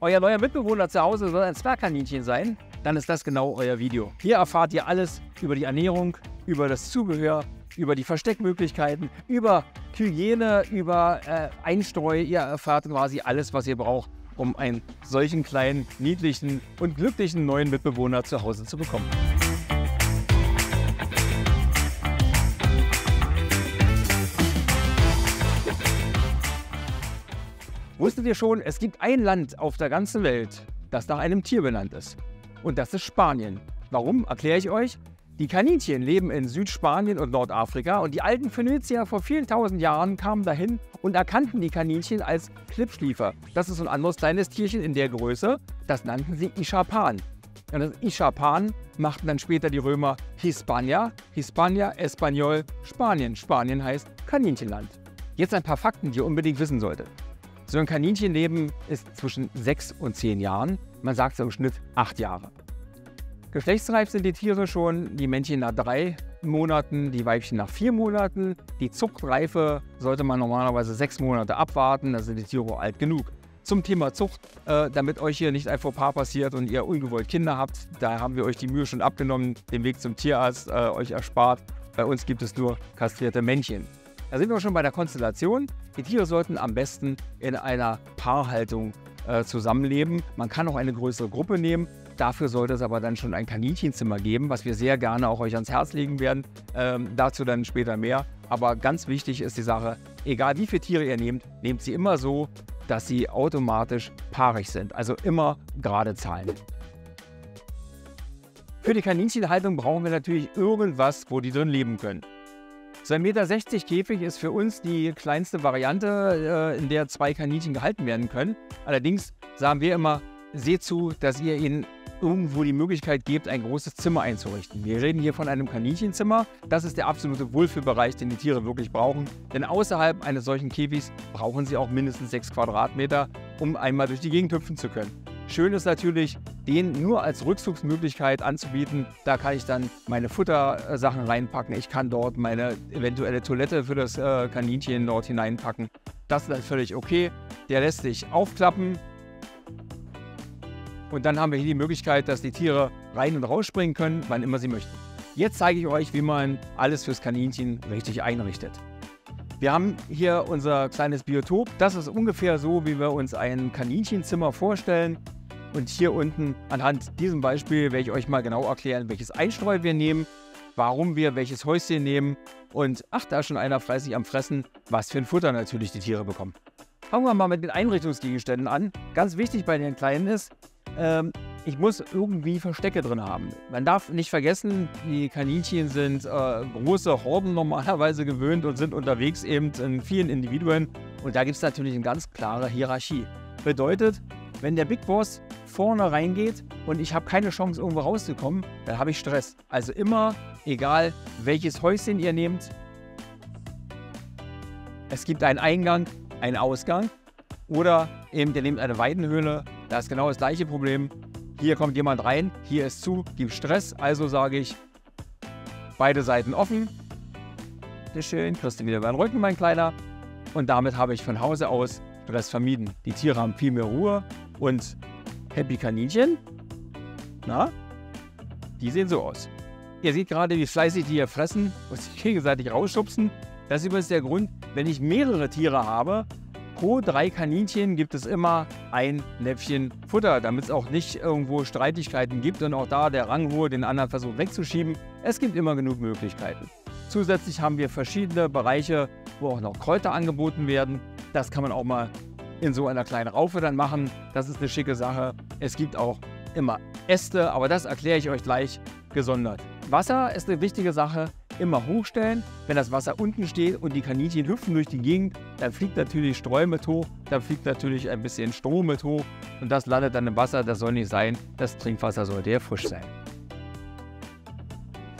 euer neuer Mitbewohner zu Hause soll ein Zwergkaninchen sein, dann ist das genau euer Video. Hier erfahrt ihr alles über die Ernährung, über das Zubehör, über die Versteckmöglichkeiten, über Hygiene, über äh, Einstreu. Ihr erfahrt quasi alles, was ihr braucht, um einen solchen kleinen, niedlichen und glücklichen neuen Mitbewohner zu Hause zu bekommen. Wusstet ihr schon, es gibt ein Land auf der ganzen Welt, das nach einem Tier benannt ist. Und das ist Spanien. Warum, erkläre ich euch. Die Kaninchen leben in Südspanien und Nordafrika und die alten Phönizier vor vielen tausend Jahren kamen dahin und erkannten die Kaninchen als Klippschliefer. Das ist ein anderes kleines Tierchen in der Größe. Das nannten sie Ischapan. Und das Ischapan machten dann später die Römer Hispania, Hispania, Espanol, Spanien. Spanien heißt Kaninchenland. Jetzt ein paar Fakten, die ihr unbedingt wissen solltet. So ein Kaninchenleben ist zwischen sechs und zehn Jahren. Man sagt so im Schnitt acht Jahre. Geschlechtsreif sind die Tiere schon, die Männchen nach drei Monaten, die Weibchen nach vier Monaten. Die Zuchtreife sollte man normalerweise sechs Monate abwarten, da sind die Tiere alt genug. Zum Thema Zucht, äh, damit euch hier nicht ein Fauxpas passiert und ihr ungewollt Kinder habt, da haben wir euch die Mühe schon abgenommen, den Weg zum Tierarzt äh, euch erspart. Bei uns gibt es nur kastrierte Männchen. Da sind wir schon bei der Konstellation. Die Tiere sollten am besten in einer Paarhaltung äh, zusammenleben. Man kann auch eine größere Gruppe nehmen. Dafür sollte es aber dann schon ein Kaninchenzimmer geben, was wir sehr gerne auch euch ans Herz legen werden. Ähm, dazu dann später mehr. Aber ganz wichtig ist die Sache, egal wie viele Tiere ihr nehmt, nehmt sie immer so, dass sie automatisch paarig sind. Also immer gerade Zahlen. Für die Kaninchenhaltung brauchen wir natürlich irgendwas, wo die drin leben können. So ein Meter 60 Käfig ist für uns die kleinste Variante, äh, in der zwei Kaninchen gehalten werden können. Allerdings sagen wir immer, seht zu, dass ihr ihnen irgendwo die Möglichkeit gebt, ein großes Zimmer einzurichten. Wir reden hier von einem Kaninchenzimmer. Das ist der absolute Wohlfühlbereich, den die Tiere wirklich brauchen. Denn außerhalb eines solchen Käfigs brauchen sie auch mindestens 6 Quadratmeter, um einmal durch die Gegend hüpfen zu können. Schön ist natürlich, den nur als Rückzugsmöglichkeit anzubieten. Da kann ich dann meine Futtersachen reinpacken. Ich kann dort meine eventuelle Toilette für das äh, Kaninchen dort hineinpacken. Das ist völlig okay. Der lässt sich aufklappen. Und dann haben wir hier die Möglichkeit, dass die Tiere rein und rausspringen können, wann immer sie möchten. Jetzt zeige ich euch, wie man alles fürs Kaninchen richtig einrichtet. Wir haben hier unser kleines Biotop. Das ist ungefähr so, wie wir uns ein Kaninchenzimmer vorstellen. Und hier unten anhand diesem Beispiel werde ich euch mal genau erklären, welches Einstreu wir nehmen, warum wir welches Häuschen nehmen und ach, da ist schon einer fleißig am Fressen, was für ein Futter natürlich die Tiere bekommen. Fangen wir mal mit den Einrichtungsgegenständen an. Ganz wichtig bei den Kleinen ist, ähm, ich muss irgendwie Verstecke drin haben. Man darf nicht vergessen, die Kaninchen sind äh, große Horden normalerweise gewöhnt und sind unterwegs eben in vielen Individuen. Und da gibt es natürlich eine ganz klare Hierarchie. Bedeutet, wenn der Big Boss vorne reingeht und ich habe keine Chance, irgendwo rauszukommen, dann habe ich Stress. Also immer, egal welches Häuschen ihr nehmt, es gibt einen Eingang, einen Ausgang oder eben ihr nehmt eine Weidenhöhle, da ist genau das gleiche Problem. Hier kommt jemand rein, hier ist zu, gibt Stress, also sage ich, beide Seiten offen. Sehr schön, kriegst du wieder beim Rücken, mein Kleiner. Und damit habe ich von Hause aus Stress vermieden. Die Tiere haben viel mehr Ruhe und Happy Kaninchen, na, die sehen so aus. Ihr seht gerade, wie fleißig die hier fressen und sich gegenseitig rausschubsen. Das ist übrigens der Grund, wenn ich mehrere Tiere habe, pro drei Kaninchen gibt es immer ein Näpfchen Futter, damit es auch nicht irgendwo Streitigkeiten gibt und auch da der Ranghohe den anderen versucht wegzuschieben. Es gibt immer genug Möglichkeiten. Zusätzlich haben wir verschiedene Bereiche, wo auch noch Kräuter angeboten werden. Das kann man auch mal in so einer kleinen Raufe dann machen. Das ist eine schicke Sache. Es gibt auch immer Äste, aber das erkläre ich euch gleich gesondert. Wasser ist eine wichtige Sache. Immer hochstellen. Wenn das Wasser unten steht und die Kaninchen hüpfen durch die Gegend, dann fliegt natürlich Streu mit hoch, dann fliegt natürlich ein bisschen Strom mit hoch und das landet dann im Wasser. Das soll nicht sein. Das Trinkwasser sollte ja frisch sein.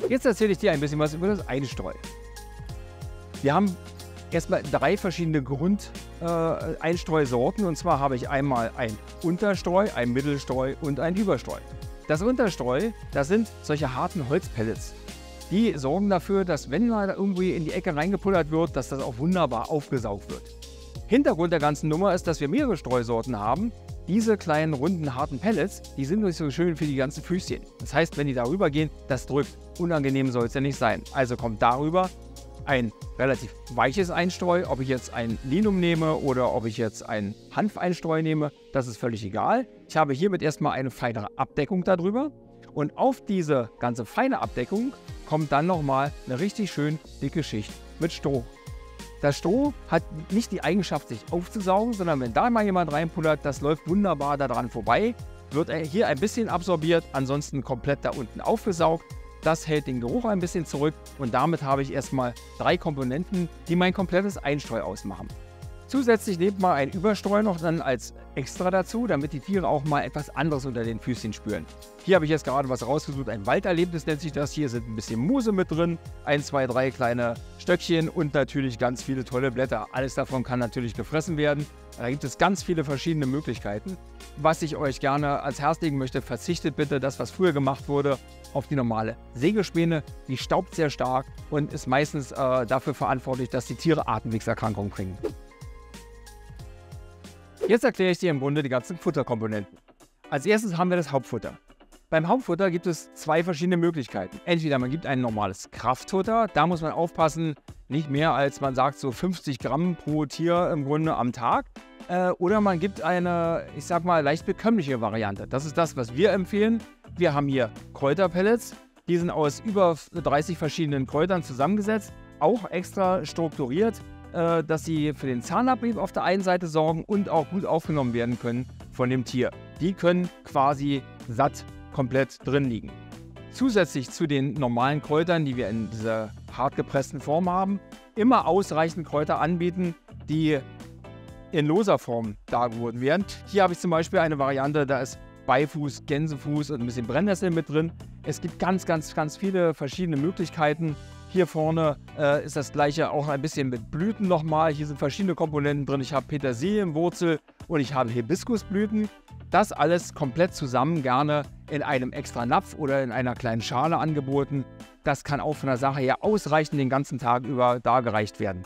Jetzt erzähle ich dir ein bisschen was über das Einstreu. Wir haben erstmal drei verschiedene Grundeinstreusorten. Äh, und zwar habe ich einmal ein Unterstreu, ein Mittelstreu und ein Überstreu. Das Unterstreu, das sind solche harten Holzpellets. Die sorgen dafür, dass wenn mal irgendwie in die Ecke reingepullert wird, dass das auch wunderbar aufgesaugt wird. Hintergrund der ganzen Nummer ist, dass wir mehrere Streusorten haben. diese kleinen, runden, harten Pellets, die sind nicht so schön für die ganzen Füßchen. Das heißt, wenn die darüber gehen, das drückt. Unangenehm soll es ja nicht sein. Also kommt darüber ein relativ weiches Einstreu. Ob ich jetzt ein Linum nehme oder ob ich jetzt ein Hanfeinstreu nehme, das ist völlig egal. Ich habe hiermit erstmal eine feinere Abdeckung darüber. Und auf diese ganze feine Abdeckung kommt dann nochmal eine richtig schön dicke Schicht mit Stroh. Das Stroh hat nicht die Eigenschaft, sich aufzusaugen, sondern wenn da mal jemand reinpullert, das läuft wunderbar daran vorbei, wird er hier ein bisschen absorbiert, ansonsten komplett da unten aufgesaugt. Das hält den Geruch ein bisschen zurück und damit habe ich erstmal drei Komponenten, die mein komplettes Einstreu ausmachen. Zusätzlich nehmt mal ein Überstreu noch dann als extra dazu, damit die Tiere auch mal etwas anderes unter den Füßchen spüren. Hier habe ich jetzt gerade was rausgesucht, ein Walderlebnis nennt sich das. Hier sind ein bisschen Muse mit drin, ein, zwei, drei kleine Stöckchen und natürlich ganz viele tolle Blätter. Alles davon kann natürlich gefressen werden. Da gibt es ganz viele verschiedene Möglichkeiten. Was ich euch gerne ans Herz legen möchte, verzichtet bitte das, was früher gemacht wurde, auf die normale Sägespäne. Die staubt sehr stark und ist meistens äh, dafür verantwortlich, dass die Tiere Atemwegserkrankungen kriegen. Jetzt erkläre ich dir im Grunde die ganzen Futterkomponenten. Als erstes haben wir das Hauptfutter. Beim Hauptfutter gibt es zwei verschiedene Möglichkeiten. Entweder man gibt ein normales Kraftfutter, da muss man aufpassen, nicht mehr als man sagt so 50 Gramm pro Tier im Grunde am Tag. Äh, oder man gibt eine, ich sag mal, leicht bekömmliche Variante. Das ist das, was wir empfehlen. Wir haben hier Kräuterpellets, die sind aus über 30 verschiedenen Kräutern zusammengesetzt, auch extra strukturiert äh, dass sie für den Zahnabrieb auf der einen Seite sorgen und auch gut aufgenommen werden können von dem Tier. Die können quasi satt komplett drin liegen. Zusätzlich zu den normalen Kräutern, die wir in dieser hart gepressten Form haben, immer ausreichend Kräuter anbieten, die in loser Form dargeboten werden. Hier habe ich zum Beispiel eine Variante, da ist Beifuß, Gänsefuß und ein bisschen Brennnessel mit drin. Es gibt ganz, ganz, ganz viele verschiedene Möglichkeiten, hier vorne äh, ist das gleiche auch ein bisschen mit Blüten nochmal. Hier sind verschiedene Komponenten drin. Ich habe Petersilienwurzel und ich habe Hibiskusblüten. Das alles komplett zusammen gerne in einem extra Napf oder in einer kleinen Schale angeboten. Das kann auch von der Sache her ausreichend den ganzen Tag über dargereicht werden.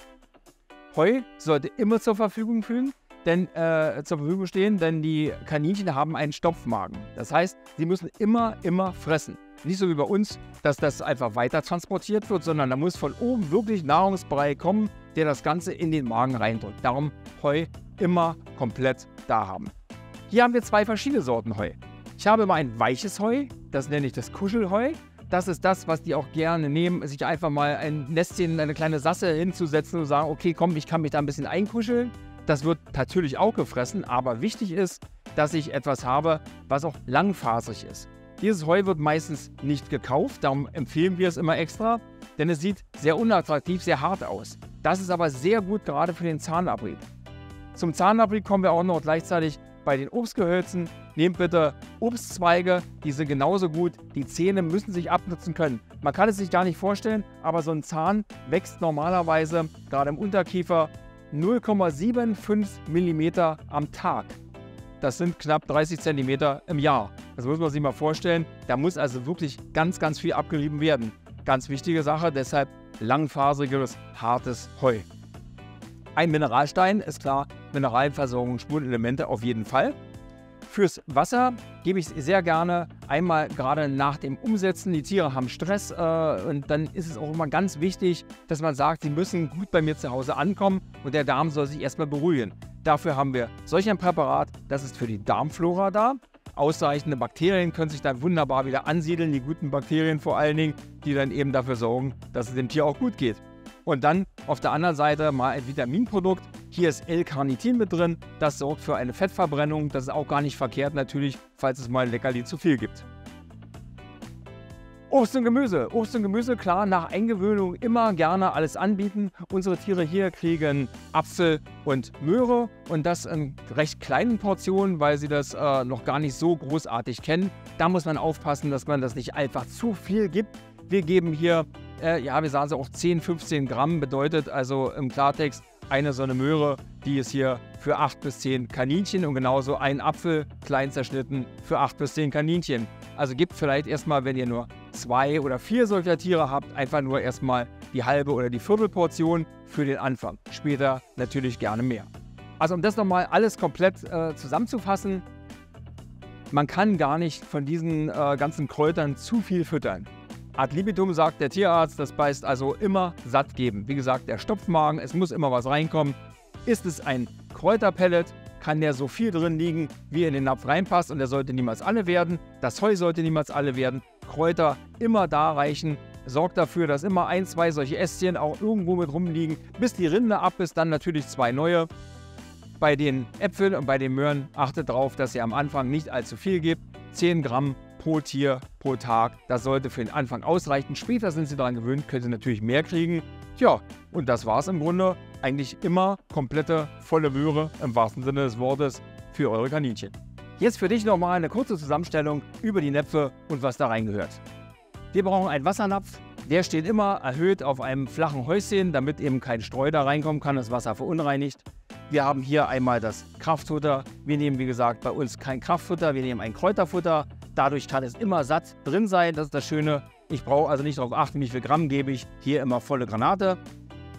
Heu sollte immer zur Verfügung führen, denn, äh, zur Verfügung stehen, denn die Kaninchen haben einen Stopfmagen. Das heißt, sie müssen immer, immer fressen. Nicht so wie bei uns, dass das einfach weiter transportiert wird, sondern da muss von oben wirklich Nahrungsbrei kommen, der das Ganze in den Magen reindrückt. Darum Heu immer komplett da haben. Hier haben wir zwei verschiedene Sorten Heu. Ich habe immer ein weiches Heu, das nenne ich das Kuschelheu. Das ist das, was die auch gerne nehmen, sich einfach mal ein Nestchen, eine kleine Sasse hinzusetzen und sagen, okay, komm, ich kann mich da ein bisschen einkuscheln. Das wird natürlich auch gefressen, aber wichtig ist, dass ich etwas habe, was auch langfasrig ist. Dieses Heu wird meistens nicht gekauft, darum empfehlen wir es immer extra, denn es sieht sehr unattraktiv, sehr hart aus. Das ist aber sehr gut gerade für den Zahnabrieb. Zum Zahnabrieb kommen wir auch noch gleichzeitig bei den Obstgehölzen. Nehmt bitte Obstzweige, die sind genauso gut. Die Zähne müssen sich abnutzen können. Man kann es sich gar nicht vorstellen, aber so ein Zahn wächst normalerweise gerade im Unterkiefer 0,75 mm am Tag. Das sind knapp 30 cm im Jahr. Das muss man sich mal vorstellen. Da muss also wirklich ganz, ganz viel abgerieben werden. Ganz wichtige Sache, deshalb langfaseriges, hartes Heu. Ein Mineralstein ist klar, Mineralversorgung, Spurenelemente auf jeden Fall. Fürs Wasser gebe ich es sehr gerne einmal gerade nach dem Umsetzen. Die Tiere haben Stress äh, und dann ist es auch immer ganz wichtig, dass man sagt, sie müssen gut bei mir zu Hause ankommen und der Darm soll sich erstmal beruhigen. Dafür haben wir solch ein Präparat, das ist für die Darmflora da. Ausreichende Bakterien können sich dann wunderbar wieder ansiedeln, die guten Bakterien vor allen Dingen, die dann eben dafür sorgen, dass es dem Tier auch gut geht. Und dann auf der anderen Seite mal ein Vitaminprodukt. Hier ist L-Carnitin mit drin. Das sorgt für eine Fettverbrennung. Das ist auch gar nicht verkehrt natürlich, falls es mal ein Leckerli zu viel gibt. Obst und Gemüse. Obst und Gemüse, klar, nach Eingewöhnung immer gerne alles anbieten. Unsere Tiere hier kriegen Apfel und Möhre und das in recht kleinen Portionen, weil sie das äh, noch gar nicht so großartig kennen. Da muss man aufpassen, dass man das nicht einfach zu viel gibt. Wir geben hier, äh, ja, wir sagen es auch 10, 15 Gramm, bedeutet also im Klartext eine so eine Möhre, die ist hier für 8 bis 10 Kaninchen und genauso ein Apfel klein zerschnitten für 8 bis 10 Kaninchen. Also gibt vielleicht erstmal, wenn ihr nur zwei oder vier solcher Tiere habt, einfach nur erstmal die halbe oder die Viertelportion für den Anfang. Später natürlich gerne mehr. Also um das nochmal alles komplett äh, zusammenzufassen, man kann gar nicht von diesen äh, ganzen Kräutern zu viel füttern. Ad libitum sagt der Tierarzt, das beißt also immer satt geben. Wie gesagt, der Stopfmagen, es muss immer was reinkommen. Ist es ein Kräuterpellet, kann der so viel drin liegen, wie in den Napf reinpasst und der sollte niemals alle werden. Das Heu sollte niemals alle werden. Kräuter immer da reichen. Sorgt dafür, dass immer ein, zwei solche Ästchen auch irgendwo mit rumliegen, bis die Rinde ab ist, dann natürlich zwei neue. Bei den Äpfeln und bei den Möhren achtet darauf, dass ihr am Anfang nicht allzu viel gebt. 10 Gramm pro Tier pro Tag. Das sollte für den Anfang ausreichen. Später sind sie daran gewöhnt, können sie natürlich mehr kriegen. Tja, und das war es im Grunde. Eigentlich immer komplette, volle Möhre im wahrsten Sinne des Wortes für eure Kaninchen. Jetzt für dich nochmal eine kurze Zusammenstellung über die Näpfe und was da reingehört. Wir brauchen einen Wassernapf. Der steht immer erhöht auf einem flachen Häuschen, damit eben kein Streu da reinkommen kann, das Wasser verunreinigt. Wir haben hier einmal das Kraftfutter. Wir nehmen, wie gesagt, bei uns kein Kraftfutter, wir nehmen ein Kräuterfutter. Dadurch kann es immer satt drin sein, das ist das Schöne. Ich brauche also nicht darauf achten, wie viel Gramm gebe ich. Hier immer volle Granate.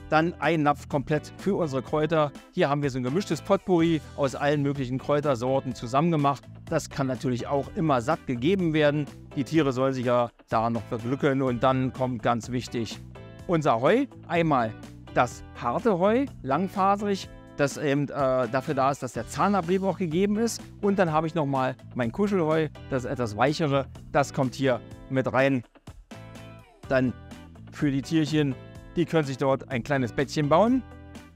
Dann ein Napf komplett für unsere Kräuter. Hier haben wir so ein gemischtes Potpourri aus allen möglichen Kräutersorten zusammengemacht. Das kann natürlich auch immer satt gegeben werden. Die Tiere sollen sich ja daran noch beglücken. Und dann kommt ganz wichtig unser Heu. Einmal das harte Heu, langfaserig, das eben äh, dafür da ist, dass der Zahnabrieb auch gegeben ist. Und dann habe ich nochmal mein Kuschelheu, das etwas weichere. Das kommt hier mit rein. Dann für die Tierchen, die können sich dort ein kleines Bettchen bauen.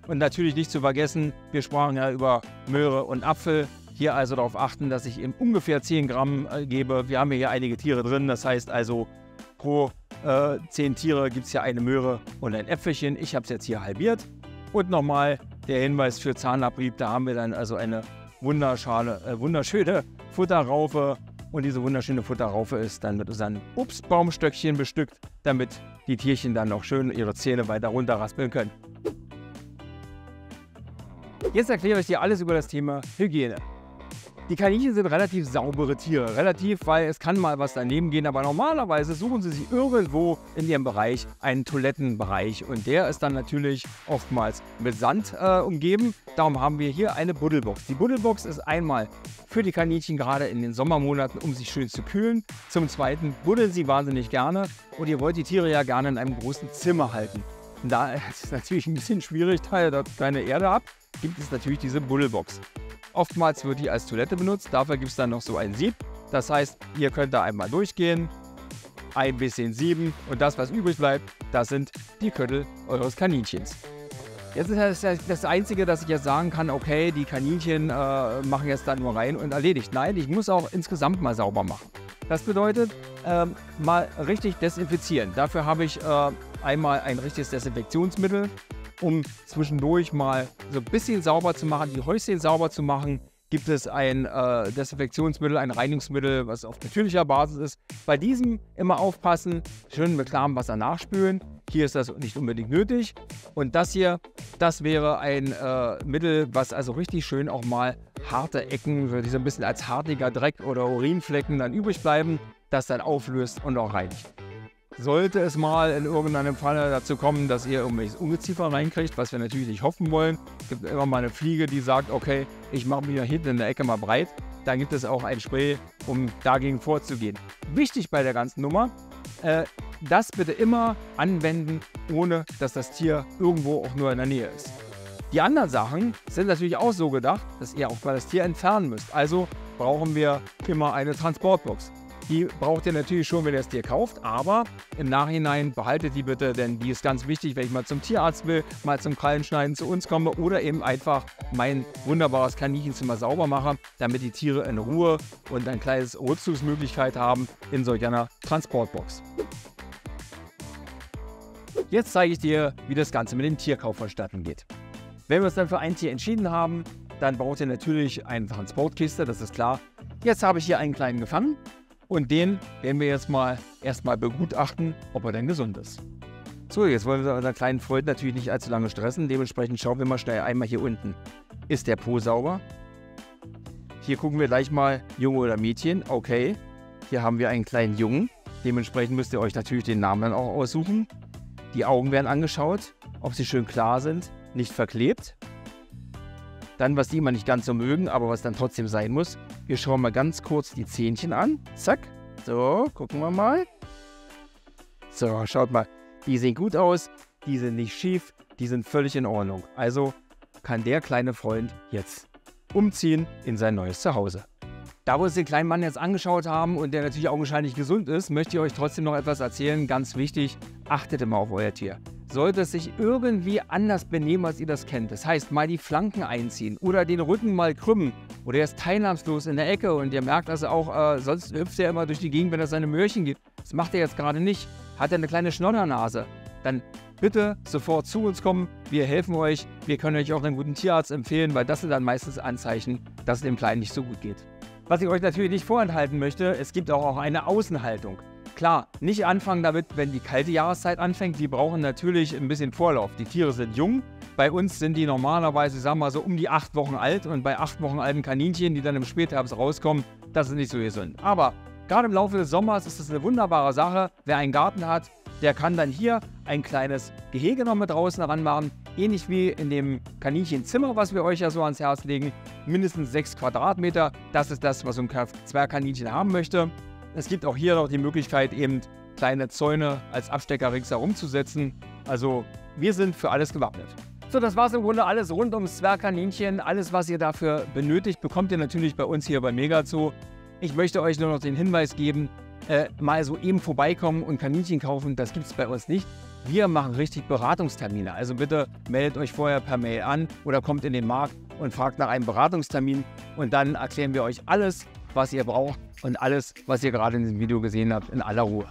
Und natürlich nicht zu vergessen, wir sprachen ja über Möhre und Apfel. Hier also darauf achten, dass ich eben ungefähr 10 Gramm äh, gebe. Wir haben hier einige Tiere drin, das heißt also pro äh, 10 Tiere gibt es hier eine Möhre und ein Äpfelchen. Ich habe es jetzt hier halbiert. Und nochmal der Hinweis für Zahnabrieb, da haben wir dann also eine wunderschale, äh, wunderschöne Futterraufe. Und diese wunderschöne Futterraufe ist dann mit unseren Obstbaumstöckchen bestückt, damit die Tierchen dann noch schön ihre Zähne weiter runterraspeln können. Jetzt erkläre ich dir alles über das Thema Hygiene. Die Kaninchen sind relativ saubere Tiere. Relativ, weil es kann mal was daneben gehen, aber normalerweise suchen sie sich irgendwo in ihrem Bereich einen Toilettenbereich. Und der ist dann natürlich oftmals mit Sand äh, umgeben. Darum haben wir hier eine Buddelbox. Die Buddelbox ist einmal für die Kaninchen gerade in den Sommermonaten, um sich schön zu kühlen. Zum Zweiten buddeln sie wahnsinnig gerne und ihr wollt die Tiere ja gerne in einem großen Zimmer halten. Da ist es natürlich ein bisschen schwierig, da ihr dort keine Erde habt, gibt es natürlich diese Buddelbox. Oftmals wird die als Toilette benutzt. Dafür gibt es dann noch so ein Sieb. Das heißt, ihr könnt da einmal durchgehen, ein bisschen sieben und das, was übrig bleibt, das sind die Köttel eures Kaninchens. Jetzt ist das das Einzige, dass ich jetzt sagen kann, okay, die Kaninchen äh, machen jetzt da nur rein und erledigt. Nein, ich muss auch insgesamt mal sauber machen. Das bedeutet, äh, mal richtig desinfizieren. Dafür habe ich äh, einmal ein richtiges Desinfektionsmittel um zwischendurch mal so ein bisschen sauber zu machen, die Häuschen sauber zu machen, gibt es ein äh, Desinfektionsmittel, ein Reinigungsmittel, was auf natürlicher Basis ist. Bei diesem immer aufpassen, schön mit klarem Wasser nachspülen. Hier ist das nicht unbedingt nötig. Und das hier, das wäre ein äh, Mittel, was also richtig schön auch mal harte Ecken, die so ein bisschen als hartiger Dreck oder Urinflecken dann übrig bleiben, das dann auflöst und auch reinigt. Sollte es mal in irgendeinem Fall dazu kommen, dass ihr irgendwelches Ungeziefer reinkriegt, was wir natürlich nicht hoffen wollen, gibt immer mal eine Fliege, die sagt, okay, ich mache mich hinten in der Ecke mal breit. Dann gibt es auch ein Spray, um dagegen vorzugehen. Wichtig bei der ganzen Nummer, äh, das bitte immer anwenden, ohne dass das Tier irgendwo auch nur in der Nähe ist. Die anderen Sachen sind natürlich auch so gedacht, dass ihr auch mal das Tier entfernen müsst. Also brauchen wir immer eine Transportbox. Die braucht ihr natürlich schon, wenn ihr das Tier kauft, aber im Nachhinein behaltet die bitte, denn die ist ganz wichtig, wenn ich mal zum Tierarzt will, mal zum Krallenschneiden zu uns komme oder eben einfach mein wunderbares Kaninchenzimmer sauber mache, damit die Tiere in Ruhe und ein kleines Rückzugsmöglichkeit haben in solch einer Transportbox. Jetzt zeige ich dir, wie das Ganze mit dem Tierkauf vonstatten geht. Wenn wir uns dann für ein Tier entschieden haben, dann braucht ihr natürlich eine Transportkiste, das ist klar. Jetzt habe ich hier einen kleinen gefangen und den werden wir jetzt mal erstmal begutachten, ob er denn gesund ist. So, jetzt wollen wir unseren kleinen Freund natürlich nicht allzu lange stressen. Dementsprechend schauen wir mal schnell einmal hier unten. Ist der Po sauber? Hier gucken wir gleich mal Junge oder Mädchen. Okay. Hier haben wir einen kleinen Jungen. Dementsprechend müsst ihr euch natürlich den Namen dann auch aussuchen. Die Augen werden angeschaut, ob sie schön klar sind, nicht verklebt. Dann, was die immer nicht ganz so mögen, aber was dann trotzdem sein muss. Wir schauen mal ganz kurz die Zähnchen an. Zack. So, gucken wir mal. So, schaut mal. Die sehen gut aus, die sind nicht schief, die sind völlig in Ordnung. Also kann der kleine Freund jetzt umziehen in sein neues Zuhause. Da wir uns den kleinen Mann jetzt angeschaut haben und der natürlich augenscheinlich gesund ist, möchte ich euch trotzdem noch etwas erzählen. Ganz wichtig, achtet immer auf euer Tier. Sollte es sich irgendwie anders benehmen, als ihr das kennt, das heißt mal die Flanken einziehen oder den Rücken mal krümmen oder er ist teilnahmslos in der Ecke und ihr merkt also auch, äh, sonst hüpft er immer durch die Gegend, wenn er seine Möhrchen gibt. Das macht er jetzt gerade nicht. Hat er eine kleine Schnoddernase, dann bitte sofort zu uns kommen. Wir helfen euch. Wir können euch auch einen guten Tierarzt empfehlen, weil das sind dann meistens Anzeichen, dass es dem Kleinen nicht so gut geht. Was ich euch natürlich nicht vorenthalten möchte, es gibt auch eine Außenhaltung. Klar, nicht anfangen damit, wenn die kalte Jahreszeit anfängt. Die brauchen natürlich ein bisschen Vorlauf. Die Tiere sind jung. Bei uns sind die normalerweise, sagen wir mal so, um die acht Wochen alt. Und bei acht Wochen alten Kaninchen, die dann im Spätherbst rauskommen, das ist nicht so gesund. Aber gerade im Laufe des Sommers ist das eine wunderbare Sache. Wer einen Garten hat, der kann dann hier ein kleines Gehege noch mit draußen ranmachen. Ähnlich wie in dem Kaninchenzimmer, was wir euch ja so ans Herz legen. Mindestens 6 Quadratmeter. Das ist das, was so ein Zwergkaninchen haben möchte. Es gibt auch hier noch die Möglichkeit, eben kleine Zäune als Abstecker ringsherum zu setzen. Also wir sind für alles gewappnet. So, das war es im Grunde alles rund ums Zwergkaninchen. Alles, was ihr dafür benötigt, bekommt ihr natürlich bei uns hier bei Megazoo. Ich möchte euch nur noch den Hinweis geben, äh, mal so eben vorbeikommen und Kaninchen kaufen, das gibt es bei uns nicht. Wir machen richtig Beratungstermine. Also bitte meldet euch vorher per Mail an oder kommt in den Markt und fragt nach einem Beratungstermin und dann erklären wir euch alles, was ihr braucht und alles, was ihr gerade in diesem Video gesehen habt, in aller Ruhe.